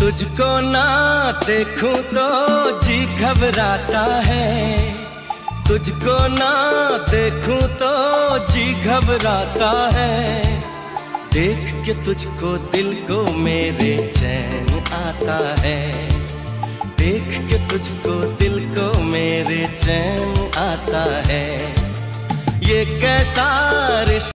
तुझको ना देखूँ तो जी घबराता है। तुझको ना देखूँ तो जी घबराता है। देख के तुझको दिल को मेरे चैन आता है। देख के तुझको दिल को मेरे चैन आता है। ये कैसा रिश्ता